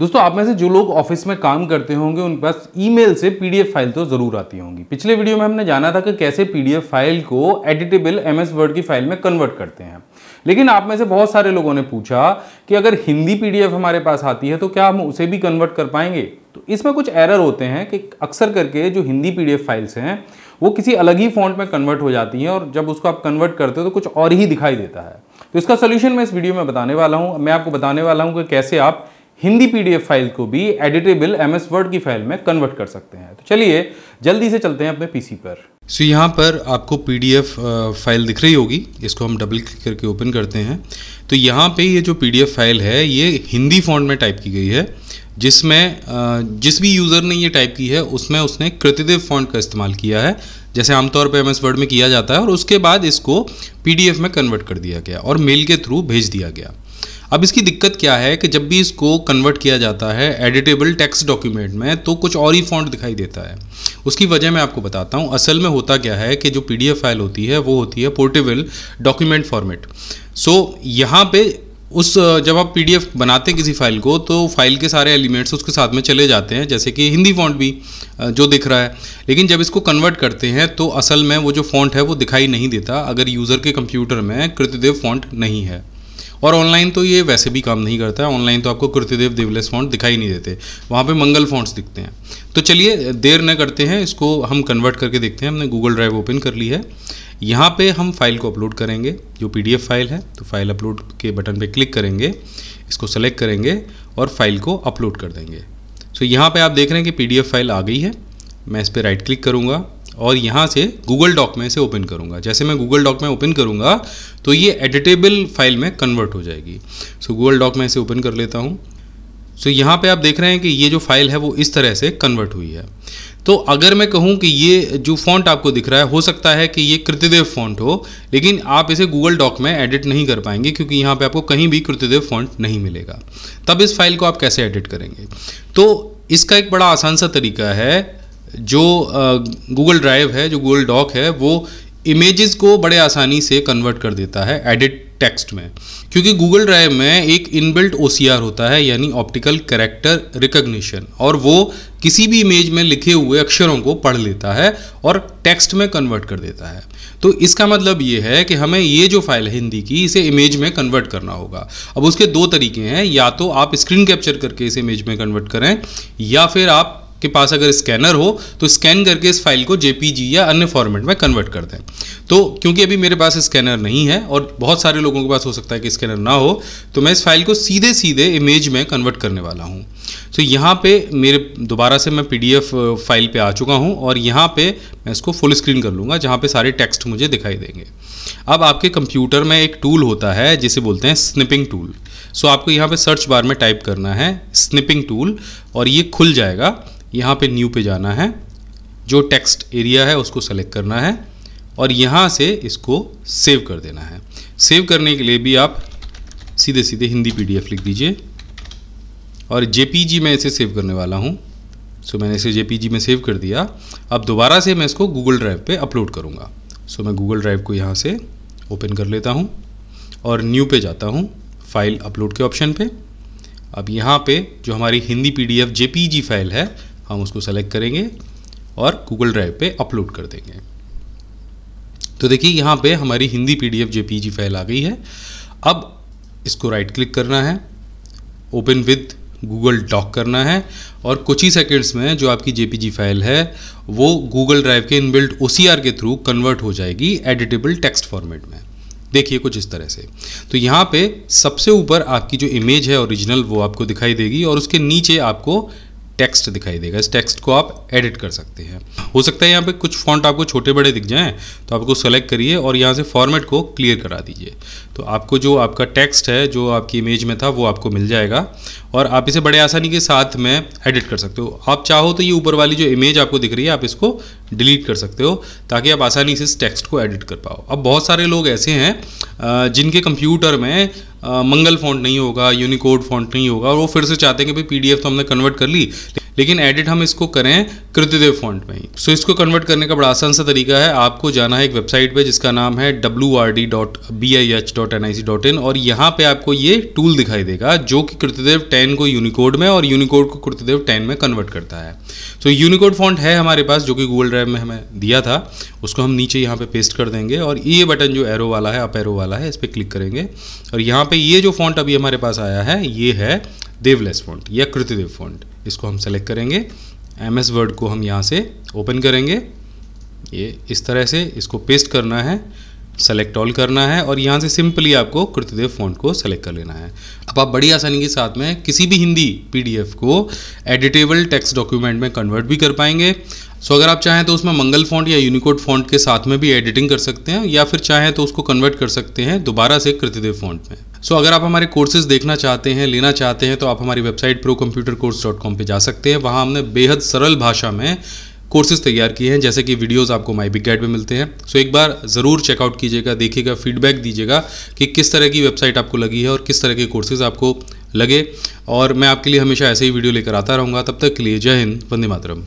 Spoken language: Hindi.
दोस्तों, आप में से जो लोग ऑफ़िस में काम करते होंगे, उन पास ईमेल से पीडीएफ फ़ाइल तो ज़रूर आती होंगी। पिछले वीडियो में हमने जाना था कि कैसे पीडीएफ फ़ाइल को एडिटेबल एमएस वर्ड की फ़ाइल में कन्वर्ट करते हैं। लेकिन आप में से बहुत सारे लोगों ने पूछा कि अगर हिंदी पीडीएफ हमारे पास आती है तो क्या हम उसे भी कन्वर्ट कर पाएँगे? तो इसमें कुछ एरर होते हैं कि अक्सर करके जो हिंदी पीडीएफ फाइल्स हैं, वो किसी अलग ही फॉन्ट में कन्वर्ट हो जाती हैं, और जब उसको आप कन्वर्ट करते हो तो कुछ और ही दिखाई देता है। तो इसका सोल्यूशन मैं इस वीडियो में बताने वाला हूँ। मैं आपको बताने वाला हूँ कि कैसे आप हिंदी पीडीएफ फ़ाइल को भी एडिटेबल एमएस वर्ड की फ़ाइल में कन्वर्ट कर सकते हैं। तो चलिए जल्दी से चलते हैं अपने पीसी पर। सो so, यहाँ पर आपको पीडीएफ फ़ाइल दिख रही होगी इसको हम डबल क्लिक करके ओपन करते हैं। तो यहाँ पे ये जो पीडीएफ फ़ाइल है ये हिंदी फॉन्ट में टाइप की गई है जिसमें जिस भी यूज़र ने ये टाइप की है उसमें उसने कृतिदेव फॉन्ट का इस्तेमाल किया है जैसे आमतौर पर एम एस वर्ड में किया जाता है और उसके बाद इसको पीडीएफ में कन्वर्ट कर दिया गया और मेल के थ्रू भेज दिया गया। अब इसकी दिक्कत क्या है कि जब भी इसको कन्वर्ट किया जाता है एडिटेबल टेक्स्ट डॉक्यूमेंट में तो कुछ और ही फॉन्ट दिखाई देता है। उसकी वजह मैं आपको बताता हूँ, असल में होता क्या है कि जो पीडीएफ फ़ाइल होती है, वो होती है पोर्टेबल डॉक्यूमेंट फॉर्मेट सो यहाँ पे उस, जब आप पीडीएफ बनाते हैं किसी फ़ाइल को तो फ़ाइल के सारे एलिमेंट्स उसके साथ में चले जाते हैं, जैसे कि हिंदी फॉन्ट भी जो दिख रहा है। लेकिन जब इसको कन्वर्ट करते हैं तो असल में वो जो फॉन्ट है, वो दिखाई नहीं देता, अगर यूज़र के कंप्यूटर में कृतदेव फॉन्ट नहीं है। और ऑनलाइन तो ये वैसे भी काम नहीं करता है। ऑनलाइन तो आपको कृतिदेव देवलेस फॉन्ट दिखाई नहीं देते। वहाँ पे मंगल फॉन्ट्स दिखते हैं। तो चलिए, देर न करते हैं, इसको हम कन्वर्ट करके देखते हैं। हमने गूगल ड्राइव ओपन कर ली है। यहाँ पे हम फ़ाइल को अपलोड करेंगे, जो पीडीएफ फ़ाइल है। तो फ़ाइल अपलोड के बटन पे क्लिक करेंगे, इसको सेलेक्ट करेंगे और फ़ाइल को अपलोड कर देंगे। सो यहाँ पे आप देख रहे हैं कि पीडीएफ फ़ाइल आ गई है। मैं इस पर राइट क्लिक करूँगा। और यहाँ से गूगल डॉक में इसे ओपन करूँगा। जैसे मैं गूगल डॉक में ओपन करूँगा तो ये एडिटेबल फ़ाइल में कन्वर्ट हो जाएगी। सो गूगल डॉक में इसे ओपन कर लेता हूँ। सो so, यहाँ पे आप देख रहे हैं कि ये जो फ़ाइल है वो इस तरह से कन्वर्ट हुई है। तो अगर मैं कहूँ कि ये जो फॉन्ट आपको दिख रहा है हो सकता है कि ये कृतिदेव फॉन्ट हो लेकिन आप इसे गूगल डॉक में एडिट नहीं कर पाएँगे क्योंकि यहाँ पे आपको कहीं भी कृतिदेव फॉन्ट नहीं मिलेगा। तब इस फ़ाइल को आप कैसे एडिट करेंगे? तो इसका एक बड़ा आसान सा तरीका है जो गूगल ड्राइव है, जो गूगल डॉक है, वो इमेजेस को बड़े आसानी से कन्वर्ट कर देता है एडिट टेक्स्ट में। क्योंकि गूगल ड्राइव में एक इनबिल्ट ओसीआर होता है, यानी ऑप्टिकल करेक्टर रिकग्निशन और वो किसी भी इमेज में लिखे हुए अक्षरों को पढ़ लेता है और टेक्स्ट में कन्वर्ट कर देता है। तो इसका मतलब ये है कि हमें ये जो फ़ाइल है हिंदी की, इसे इमेज में कन्वर्ट करना होगा। अब उसके दो तरीके हैं, या तो आप स्क्रीन कैप्चर करके इसे इमेज में कन्वर्ट करें, या फिर आप के पास अगर स्कैनर हो तो स्कैन करके इस फ़ाइल को जेपीजी या अन्य फॉर्मेट में कन्वर्ट कर दें। तो क्योंकि अभी मेरे पास स्कैनर नहीं है और बहुत सारे लोगों के पास हो सकता है कि स्कैनर ना हो तो मैं इस फ़ाइल को सीधे सीधे इमेज में कन्वर्ट करने वाला हूँ। तो यहाँ पे मेरे, दोबारा से मैं पीडीएफ फ़ाइल पे आ चुका हूँ और यहाँ पे मैं इसको फुल स्क्रीन कर लूँगा, जहाँ पे सारे टेक्स्ट मुझे दिखाई देंगे। अब आपके कंप्यूटर में एक टूल होता है, जिसे बोलते हैं स्निपिंग टूल। सो आपको यहाँ पे सर्च बार में टाइप करना है स्निपिंग टूल और ये खुल जाएगा। यहाँ पे न्यू पे जाना है, जो टेक्स्ट एरिया है उसको सेलेक्ट करना है और यहाँ से इसको सेव कर देना है। सेव करने के लिए भी आप सीधे सीधे हिंदी पीडीएफ लिख दीजिए और जेपीजी में इसे सेव करने वाला हूँ। सो मैंने इसे जेपीजी में सेव कर दिया। अब दोबारा से मैं इसको गूगल ड्राइव पे अपलोड करूँगा। सो मैं गूगल ड्राइव को यहाँ से ओपन कर लेता हूँ और न्यू पे जाता हूँ फ़ाइल अपलोड के ऑप्शन पे। अब यहाँ पे जो हमारी हिंदी पीडीएफ जेपीजी फ़ाइल है हम उसको सेलेक्ट करेंगे और गूगल ड्राइव पे अपलोड कर देंगे। तो देखिए, यहाँ पे हमारी हिंदी पीडीएफ जेपीजी फ़ाइल आ गई है। अब इसको राइट क्लिक करना है। ओपन विद गूगल डॉक करना है और कुछ ही सेकेंड्स में जो आपकी जेपीजी फ़ाइल है, वो गूगल ड्राइव के इनबिल्ट ओसीआर के थ्रू कन्वर्ट हो जाएगी एडिटेबल टेक्स्ट फॉर्मेट में। देखिए कुछ इस तरह से। तो यहाँ पे सबसे ऊपर आपकी जो इमेज है ओरिजिनल वो आपको दिखाई देगी और उसके नीचे आपको टेक्स्ट दिखाई देगा। इस टेक्स्ट को आप एडिट कर सकते हैं। हो सकता है यहाँ पे कुछ फॉन्ट आपको छोटे बड़े दिख जाएँ तो आपको सेलेक्ट करिए और यहाँ से फॉर्मेट को क्लियर करा दीजिए। तो आपको जो आपका टेक्स्ट है, जो आपकी इमेज में था, वो आपको मिल जाएगा और आप इसे बड़े आसानी के साथ में एडिट कर सकते हो। आप चाहो तो ये ऊपर वाली जो इमेज आपको दिख रही है, आप इसको डिलीट कर सकते हो ताकि आप आसानी से इस टेक्स्ट को एडिट कर पाओ। अब बहुत सारे लोग ऐसे हैं जिनके कंप्यूटर में मंगल फॉन्ट नहीं होगा यूनिकोड फॉन्ट नहीं होगा, और वो फिर से चाहते हैं कि भाई पीडीएफ तो हमने कन्वर्ट कर ली लेकिन एडिट हम इसको करें कृतिदेव फॉन्ट में ही। सो इसको कन्वर्ट करने का बड़ा आसान सा तरीका है। आपको जाना है एक वेबसाइट पे जिसका नाम है सी इन और यहाँ पे आपको ये टूल दिखाई देगा जो कि कृतिदेव टेन को यूनिकोड में और यूनिकोड को कृतिदेव टेन में कन्वर्ट करता है। तो यूनिकोड फॉन्ट है हमारे पास जो कि गूगल ड्राइव में हमें दिया था। उसको हम नीचे यहाँ पे पेस्ट कर देंगे और ये बटन जो एरो वाला है अप एरो वाला है, इस पर क्लिक करेंगे। और यहाँ पे ये जो फॉन्ट अभी हमारे पास आया है, ये है देवलेस फॉन्ट या कृतिदेव फॉन्ट इसको हम सेलेक्ट करेंगे। एम एस वर्ड को हम यहाँ से ओपन करेंगे। ये इस तरह से इसको पेस्ट करना है सेलेक्ट ऑल करना है और यहाँ से सिंपली आपको कृतिदेव फॉन्ट को सेलेक्ट कर लेना है। अब आप बड़ी आसानी के साथ में किसी भी हिंदी पीडीएफ को एडिटेबल टेक्स्ट डॉक्यूमेंट में कन्वर्ट भी कर पाएँगे। सो अगर आप चाहें तो उसमें मंगल फॉन्ट या यूनिकोड फॉन्ट के साथ में भी एडिटिंग कर सकते हैं या फिर चाहें तो उसको कन्वर्ट कर सकते हैं दोबारा से कृतिदेव फॉन्ट में। सो अगर आप हमारे कोर्सेज देखना चाहते हैं, लेना चाहते हैं तो आप हमारी website pro computer course dot com पर जा सकते हैं। वहाँ हमने बेहद सरल भाषा में कोर्सेज तैयार किए हैं, जैसे कि वीडियोस आपको माई बिग गाइड में मिलते हैं। सो एक बार ज़रूर चेकआउट कीजिएगा, देखिएगा फीडबैक दीजिएगा कि किस तरह की वेबसाइट आपको लगी है और किस तरह के कोर्सेज आपको लगे। और मैं आपके लिए हमेशा ऐसे ही वीडियो लेकर आता रहूँगा। तब तक के लिए जय हिंद, वंदे मातरम।